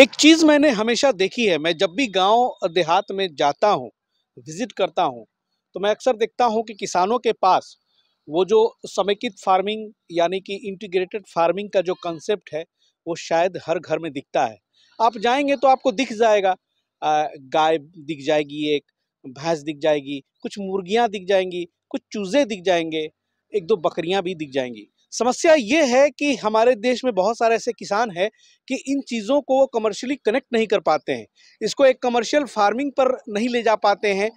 एक चीज़ मैंने हमेशा देखी है, मैं जब भी गाँव देहात में जाता हूँ विज़िट करता हूँ तो मैं अक्सर देखता हूँ कि किसानों के पास वो जो समेकित फ़ार्मिंग यानी कि इंटीग्रेटेड फ़ार्मिंग का जो कंसेप्ट है, वो शायद हर घर में दिखता है। आप जाएँगे तो आपको दिख जाएगा। गाय दिख जाएगी एक, भैंस दिख जाएगी, कुछ मुर्गियाँ दिख जाएँगी, कुछ चूज़े दिख जाएँगे, एक दो बकरियाँ भी दिख जाएँगी। समस्या ये है कि हमारे देश में बहुत सारे ऐसे किसान हैं कि इन चीज़ों को वो कमर्शियली कनेक्ट नहीं कर पाते हैं। इसको एक कमर्शियल फ़ार्मिंग पर नहीं ले जा पाते हैं।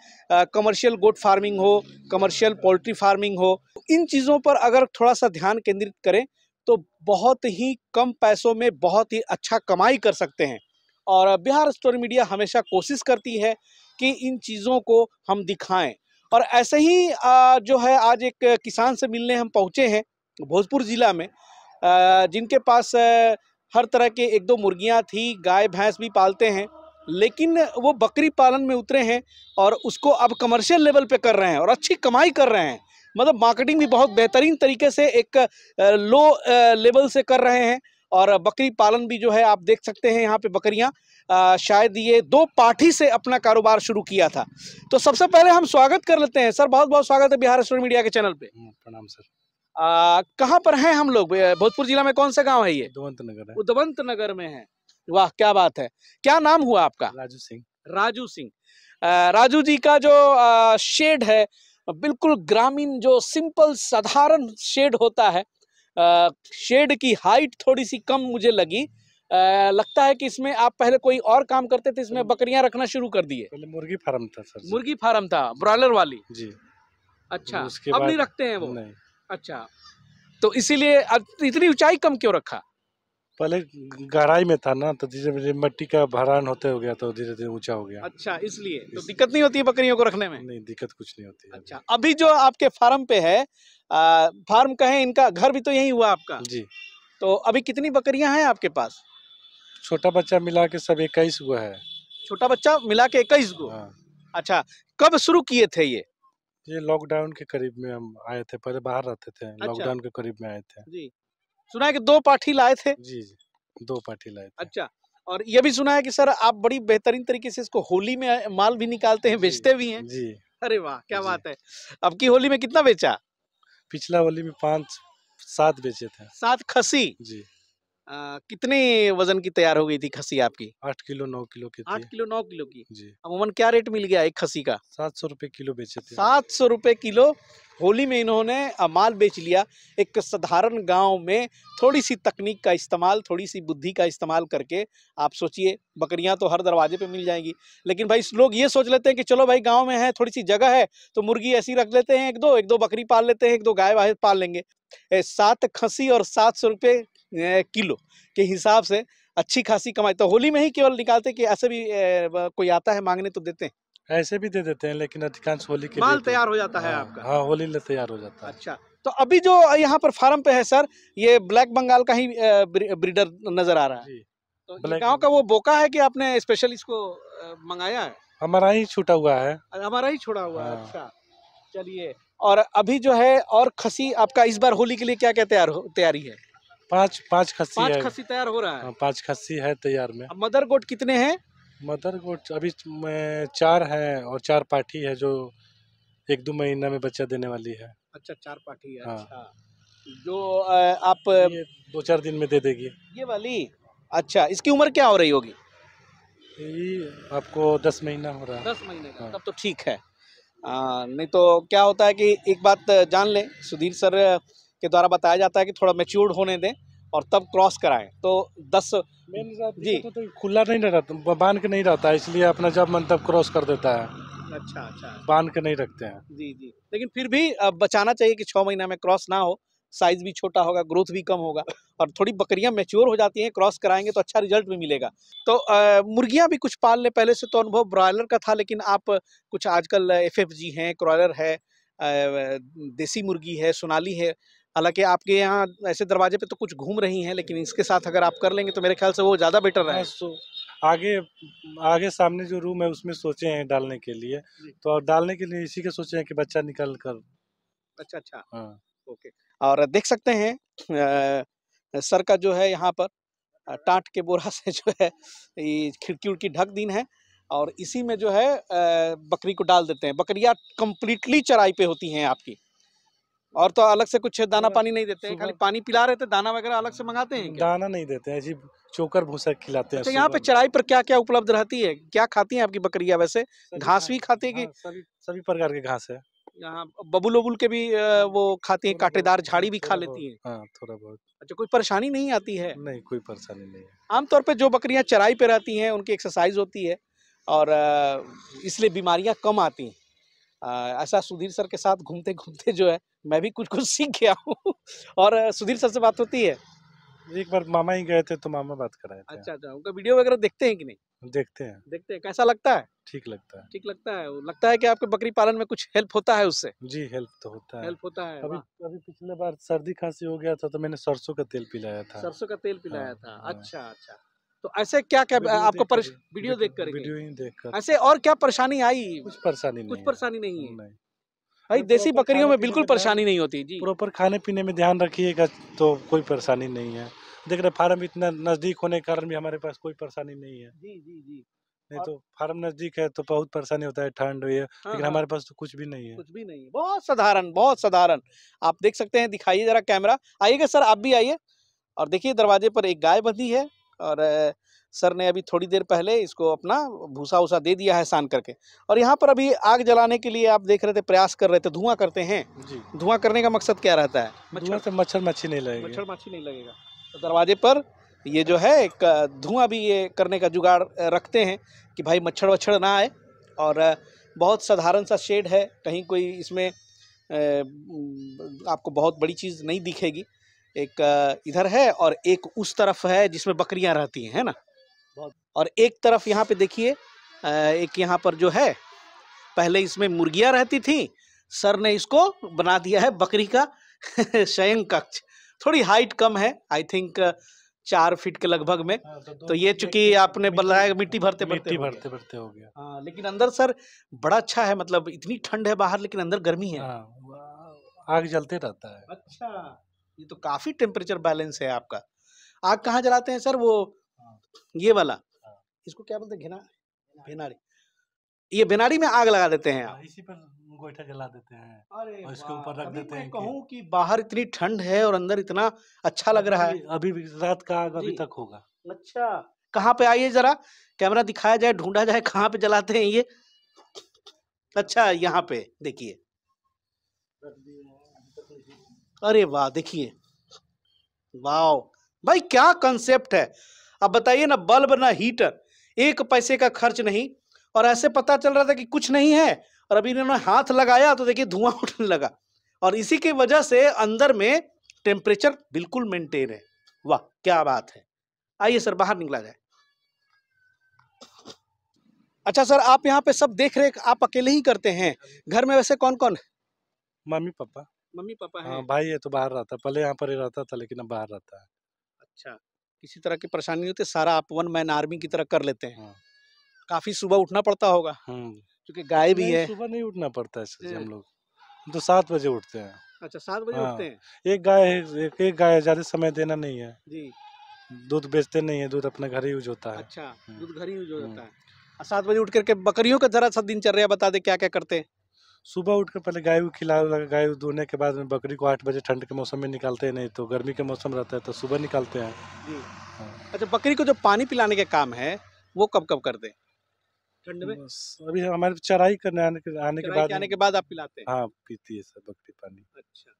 कमर्शियल गोट फ़ार्मिंग हो कमर्शियल पोल्ट्री फ़ार्मिंग हो। इन चीज़ों पर अगर थोड़ा सा ध्यान केंद्रित करें तो बहुत ही कम पैसों में बहुत ही अच्छा कमाई कर सकते हैं। और बिहार स्टोरी मीडिया हमेशा कोशिश करती है कि इन चीज़ों को हम दिखाएँ। और ऐसे ही जो है, आज एक किसान से मिलने हम पहुँचे हैं। भोजपुर ज़िला में जिनके पास हर तरह के एक दो मुर्गियाँ थी, गाय, भैंस भी पालते हैं, लेकिन वो बकरी पालन में उतरे हैं और उसको अब कमर्शियल लेवल पे कर रहे हैं और अच्छी कमाई कर रहे हैं। मतलब मार्केटिंग भी बहुत बेहतरीन तरीके से एक लो लेवल से कर रहे हैं और बकरी पालन भी जो है आप देख सकते हैं यहाँ पे बकरियाँ शायद ये दो पार्टी से अपना कारोबार शुरू किया था। तो सबसे पहले हम स्वागत कर लेते हैं। सर बहुत बहुत स्वागत है बिहार स्टोरी मीडिया के चैनल पे। प्रणाम, सर। कहाँ पर हैं हम लोग? भोजपुर जिला में कौन सा गाँव है ये? उदवंत नगर है। उदवंत नगर में है। वाह क्या बात है। क्या नाम हुआ आपका? राजू सिंह। राजू सिंह। राजू जी का जो शेड है बिल्कुल ग्रामीण जो सिंपल साधारण शेड होता है शेड की हाइट थोड़ी सी कम मुझे लगी। आ, लगता है कि इसमें आप पहले कोई और काम करते थे इसमें बकरियाँ रखना शुरू कर दिए। पहले मुर्गी फार्म था सर मुर्गी फार्म था ब्रॉयलर वाली। जी। अच्छा अब नहीं रखते हैं वो? नहीं। अच्छा। तो इसीलिए इतनी ऊंचाई कम क्यों रखा? पहले गहराई में था ना तो धीरे धीरे मिट्टी का भरान होते हो गया तो धीरे धीरे ऊँचा हो गया। अच्छा इसलिए? तो दिक्कत नहीं होती है बकरियों को रखने में? नहीं दिक्कत कुछ नहीं होती अच्छा अभी जो आपके फार्म पे है आ, फार्म कहें इनका घर भी तो यही हुआ आपका? जी। तो अभी कितनी बकरियाँ हैं आपके पास? छोटा बच्चा मिला के सब इक्कीस हुआ है। छोटा बच्चा मिला के इक्कीस गो? हाँ। अच्छा कब शुरू किए थे ये? ये लॉकडाउन के करीब में हम आए थे पहले बाहर रहते थे अच्छा। लॉकडाउन के करीब में आए थे। जी। सुना है कि दो पाठी लाए थे? जी जी दो पार्टी लाए थे। अच्छा और ये भी सुना है कि सर आप बड़ी बेहतरीन तरीके से इसको होली में माल भी निकालते हैं बेचते भी हैं। जी। अरे वाह क्या बात है। अब की होली में कितना बेचा? पिछला होली में पाँच सात बेचे थे। सात खसी। जी। कितने वज़न की तैयार हो गई थी खसी आपकी? आठ किलो नौ किलो की आठ किलो नौ किलो की। जी। अमूमन क्या रेट मिल गया एक खसी का? सात सौ रुपए किलो बेचे थे। सात सौ रुपए किलो? होली में इन्होंने माल बेच लिया। एक साधारण गाँव में थोड़ी सी तकनीक का इस्तेमाल थोड़ी सी बुद्धि का इस्तेमाल करके आप सोचिए बकरियाँ तो हर दरवाजे पे मिल जाएँगी। लेकिन भाई लोग ये सोच लेते हैं कि चलो भाई गाँव में है थोड़ी सी जगह है तो मुर्गी ऐसी रख लेते हैं एक दो एक दो बकरी पाल लेते हैं एक दो गाय वाय पाल लेंगे। सात खसी और सात सौ रुपये किलो के हिसाब से अच्छी खासी कमाई। तो होली में ही केवल निकालते कि ऐसे भी कोई आता है मांगने तो देते हैं? ऐसे भी दे देते हैं लेकिन अधिकांश होली के माल तैयार हो जाता है हाँ, आपका? हाँ होली तैयार हो जाता है। अच्छा तो अभी जो यहाँ पर फार्म पे है सर ये ब्लैक बंगाल का ही ब्रीडर नज़र आ रहा है। तो गाँव का वो बोका है कि आपने स्पेशल इसको मंगाया है? हमारा ही छूटा हुआ है। हमारा ही छोड़ा हुआ है हाँ। अच्छा चलिए। और अभी जो है और खसी आपका इस बार होली के लिए क्या क्या तैयार तैयारी है? पाँच पाँच खस्सी पाँच खस्सी तैयार हो रहा है। हाँ, पाँच खस्सी है तैयार में। मदर गोट कितने हैं? मदर गोट अभी चार है और चार पाठी है जो एक दो महीना में बच्चा देने वाली है। अच्छा चार पाठी है। हाँ। अच्छा। जो आप दो चार दिन में दे देगी। ये वाली? अच्छा इसकी उम्र क्या हो रही होगी? आपको दस महीना हो रहा है। दस महीने का। हाँ। तब तो ठीक है। आ, नहीं तो क्या होता है कि एक बात जान लें सुधीर सर के द्वारा बताया जाता है कि थोड़ा मेच्योर्ड होने दें और तब क्रॉस कराएँ। तो दस जी। तो, तो खुला नहीं रहता बाँध के नहीं रहता इसलिए अपना जब मन तब क्रॉस कर देता है। अच्छा अच्छा। बाँध के नहीं रखते हैं। जी जी। लेकिन फिर भी बचाना चाहिए कि छः महीना में क्रॉस ना हो। साइज़ भी छोटा होगा ग्रोथ भी कम होगा और थोड़ी बकरियाँ मेच्योर हो जाती हैं क्रॉस कराएँगे तो अच्छा रिज़ल्ट भी मिलेगा। तो मुर्गियाँ भी कुछ पाल ले पहले से तो अनुभव ब्रॉयलर का था लेकिन आप कुछ आजकल एफ़ एफ़ जी हैं क्रॉयलर है देसी मुर्गी है सोनाली है हालाँकि आपके यहाँ ऐसे दरवाजे पे तो कुछ घूम रही हैं लेकिन इसके साथ अगर आप कर लेंगे तो मेरे ख्याल से वो ज़्यादा बेटर रहे। तो आगे आगे सामने जो रूम है उसमें सोचे हैं डालने के लिए। तो और डालने के लिए इसी के सोचे हैं कि बच्चा निकल कर। अच्छा अच्छा। हाँ। ओके। और देख सकते हैं आ, सर का जो है यहाँ पर टाट के बोरा से जो है ये खिड़की उड़की ढक दिन है और इसी में जो है बकरी को डाल देते हैं। बकरियाँ कम्प्लीटली चराई पे होती हैं आपकी। और तो अलग से कुछ दाना पानी नहीं देते हैं खाली पानी पिला रहे थे दाना वगैरह अलग से मंगाते हैं क्या? दाना नहीं देते हैं ऐसी चोकर भूसा खिलाते हैं अच्छा यहाँ पे। चराई पर क्या क्या उपलब्ध रहती है? क्या खाती हैं आपकी बकरियाँ वैसे? घास भी खाती है कि हाँ, सभी सभी प्रकार के घास है। यहाँ बबुल वबुल के भी वो खाती हैं कांटेदार झाड़ी भी खा लेती हैं। हाँ थोड़ा बहुत। अच्छा कोई परेशानी नहीं आती है? नहीं कोई परेशानी नहीं है। आमतौर पे जो बकरियाँ चराई पे रहती हैं उनकी एक्सरसाइज होती है और इसलिए बीमारियाँ कम आती हैं। ऐसा सुधीर सर के साथ घूमते घूमते जो है मैं भी कुछ कुछ सीख गया हूँ। और सुधीर सर से बात होती है? एक बार मामा ही गए थे तो मामा बात कराए थे। अच्छा अच्छा उनका वीडियो वगैरह देखते हैं कि नहीं? देखते हैं। देखते हैं कैसा लगता है? ठीक लगता है। ठीक लगता है? लगता है कि आपके बकरी पालन में कुछ हेल्प होता है उससे? जी हेल्प तो होता है। हेल्प होता है अभी अभी पिछले बार सर्दी खांसी हो गया था तो मैंने सरसों का तेल पिलाया था। सरसों का तेल पिलाया हाँ, था। हाँ। अच्छा अच्छा। तो ऐसे क्या क्या आपको कर- वीडियो देख करके वीडियो ही देख कर ऐसे और क्या परेशानी आई? कुछ परेशानी कुछ परेशानी नहीं है। भाई देसी बकरियों में बिल्कुल परेशानी नहीं होती जी। प्रॉपर खाने पीने में ध्यान रखिएगा तो कोई परेशानी नहीं है। देख रहे फार्म इतना नज़दीक होने के कारण भी हमारे पास कोई परेशानी नहीं है। जी जी जी। नहीं तो फार्म नज़दीक है तो बहुत परेशानी होता है ठंड ये हाँ, लेकिन हाँ, हमारे पास तो कुछ भी नहीं है। कुछ भी नहीं है। बहुत साधारण बहुत साधारण। आप देख सकते हैं दिखाइए जरा कैमरा। आइएगा सर आप भी आइए। और देखिए दरवाजे पर एक गाय बंधी है और सर ने अभी थोड़ी देर पहले इसको अपना भूसा उसा दे दिया है सान करके। और यहाँ पर अभी आग जलाने के लिए आप देख रहे थे प्रयास कर रहे थे धुआँ करते हैं। जी। धुआँ करने का मकसद क्या रहता है? धुआँ से मच्छर मच्छी नहीं लगेगी। मच्छर माछी नहीं लगेगा। तो दरवाजे पर ये जो है धुआँ भी ये करने का जुगाड़ रखते हैं कि भाई मच्छर वच्छर ना आए। और बहुत साधारण सा शेड है कहीं कोई इसमें आपको बहुत बड़ी चीज़ नहीं दिखेगी। एक इधर है और एक उस तरफ़ है जिसमें बकरियाँ रहती हैं है ना? और एक तरफ़ यहाँ पे देखिए एक यहाँ पर जो है पहले इसमें मुर्गियाँ रहती थी सर ने इसको बना दिया है बकरी का शयन कक्ष। थोड़ी हाइट कम है आई थिंक चार फीट के लगभग में। तो तो ये चूँकि आपने बताया मिट्टी भरते भरते मिट्टी हो गया। भरते भरते हो गया। हाँ लेकिन अंदर सर बड़ा अच्छा है मतलब इतनी ठंड है बाहर लेकिन अंदर गर्मी है। हाँ आग जलते रहता है। अच्छा ये तो काफ़ी टेम्परेचर बैलेंस है आपका। आग कहाँ जलाते हैं सर? वो ये वाला। हाँ। इसको क्या बोलते हैं? घेना भेनाड़ी ये भेनाड़ी में आग लगा देते हैं। आप हाँ, इसी पर गोईठा जला देते हैं अरे और इसके ऊपर रख देते हैं कहूँ कि बाहर इतनी ठंड है और अंदर इतना अच्छा लग रहा है। अभी- रात का आग अभी तक होगा। अच्छा। कहाँ पे आइए जरा? कैमरा दिखाया जाए ढूंढा जाए कहाँ पे जलाते हैं ये? अच्छा यहाँ पे देखिए। अरे वाह! देखिए। वाह भाई क्या कंसेप्ट है। अब बताइए ना बल्ब ना हीटर एक पैसे का खर्च नहीं और ऐसे पता चल रहा था कि कुछ नहीं है और अभी इन्होंने हाथ लगाया तो देखिए धुआँ उठने लगा। और इसी की वजह से अंदर में टेम्परेचर बिल्कुल मेंटेन है। वाह क्या बात है। आइए सर बाहर निकला जाए। अच्छा सर आप यहाँ पे सब देख रेख आप अकेले ही करते हैं? घर में वैसे कौन कौन है? Mummy papa. मम्मी पापा हाँ भाई ये तो बाहर रहता है पहले यहाँ पर ही रहता था लेकिन अब बाहर रहता है। अच्छा। किसी तरह की परेशानी नहीं होती सारा आप वन मैन आर्मी की तरह कर लेते हैं। हाँ। काफ़ी सुबह उठना पड़ता होगा हम्म क्योंकि गाय भी है। सुबह नहीं उठना पड़ता है हाँ। हम लोग। हम तो सात बजे उठते हैं। अच्छा सात बजे हाँ। उठते हैं? एक गाय है एक, एक गाय ज़्यादा समय देना नहीं है। जी। दूध बेचते नहीं है दूध अपने घर ही यूज़ होता है। अच्छा हम्म। दूध घर ही यूज़ हो हम्म। है। सात बजे उठ करके बकरियों का जरा सा दिनचर्या बता दे क्या क्या करते हैं? सुबह उठ के पहले गाय को खिला गाय दूहने के बाद में बकरी को आठ बजे ठंड के मौसम में निकालते हैं नहीं तो गर्मी के मौसम रहता है तो सुबह निकालते हैं। जी। हाँ। अच्छा बकरी को जो पानी पिलाने का काम है वो कब कब करते हैं ठंड में? अभी हमारे चराई करने आने के आने के बाद आने के बाद आप पिलाते हैं? हाँ पीती है सर बकरी पानी। अच्छा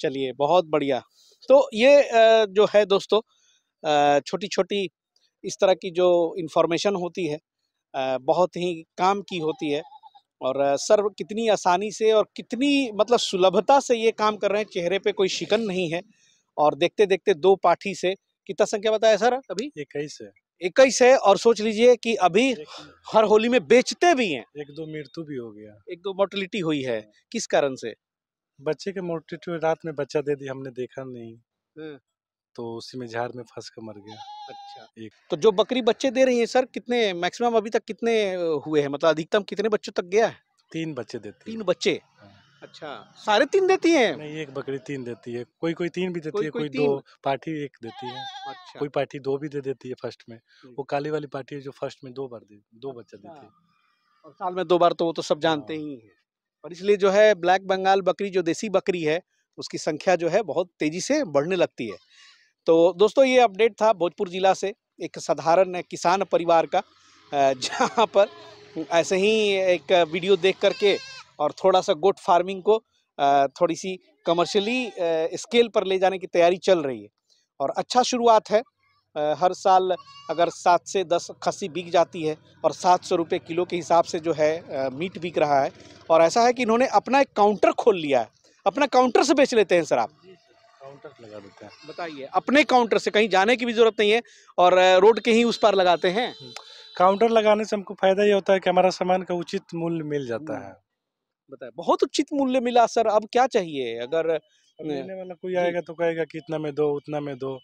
चलिए बहुत बढ़िया। तो ये जो है दोस्तों छोटी छोटी इस तरह की जो इन्फॉर्मेशन होती है बहुत ही काम की होती है। और सर कितनी आसानी से और कितनी मतलब सुलभता से ये काम कर रहे हैं चेहरे पे कोई शिकन नहीं है। और देखते देखते दो पाठी से कितना संख्या बताया सर अभी? इक्कीस है। इक्कीस है और सोच लीजिए कि अभी हर होली में बेचते भी हैं। एक दो मृत्यु भी हो गया। एक दो मोर्टलिटी हुई है किस कारण से? बच्चे के मोर्टिट्यू रात में बच्चा दे दी हमने देखा नहीं। तो उसी में झाड़ में फंस कर मर गया। अच्छा। एक। तो जो बकरी बच्चे दे रही है सर कितने मैक्सिमम अभी तक कितने हुए हैं? मतलब अधिकतम कितने बच्चों तक गया है? तीन बच्चे देती तीन बच्चे? हाँ। अच्छा साढ़े तीन देती हैं? नहीं एक बकरी तीन देती है। कोई कोई तीन भी देती कोई- है कोई कोई दो पार्टी एक देती है। अच्छा। कोई पार्टी दो भी दे देती है फ़र्स्ट में। वो काली वाली पार्टी है जो फ़र्स्ट में दो बार दे दो बच्चा अच्छा। देती है। और साल में दो बार तो वो तो सब जानते हाँ। ही हैं। और इसलिए जो है ब्लैक बंगाल बकरी जो देसी बकरी है उसकी संख्या जो है बहुत तेज़ी से बढ़ने लगती है। तो दोस्तों, ये अपडेट था भोजपुर जिला से, एक साधारण किसान परिवार का जहाँ पर ऐसे ही एक वीडियो देख करके और थोड़ा सा गोट फ़ार्मिंग को थोड़ी सी कमर्शियली स्केल पर ले जाने की तैयारी चल रही है। और अच्छा शुरुआत है हर साल अगर सात से दस खस्सी बिक जाती है और सात सौ रुपये किलो के हिसाब से जो है मीट बिक रहा है। और ऐसा है कि इन्होंने अपना एक काउंटर खोल लिया है। अपना काउंटर से बेच लेते हैं सर आप। काउंटर लगा देते हैं। बताइए अपने काउंटर से कहीं जाने की भी ज़रूरत नहीं है और रोड के ही उस पर लगाते हैं? काउंटर लगाने से हमको फ़ायदा ये होता है कि हमारा सामान का उचित मूल्य मिल जाता हम्म। है। बताए बहुत उचित मूल्य मिला सर अब क्या चाहिए? अगर लेने वाला कोई आएगा तो कहेगा कि इतना में दो उतना में दो।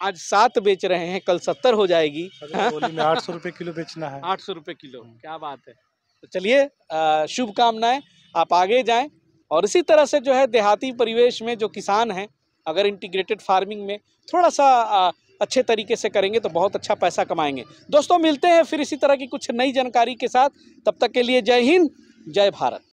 आज सात बेच रहे हैं कल सत्तर हो जाएगी। आठ सौ रुपये किलो बेचना है। आठ सौ रुपये किलो हम्म। क्या बात है। तो चलिए शुभकामनाएँ आप आगे जाएँ और इसी तरह से जो है देहाती परिवेश में जो किसान हैं अगर इंटीग्रेटेड फ़ार्मिंग में थोड़ा सा अच्छे तरीके से करेंगे तो बहुत अच्छा पैसा कमाएँगे। दोस्तों, मिलते हैं फिर इसी तरह की कुछ नई जानकारी के साथ। तब तक के लिए जय हिंद, जय भारत।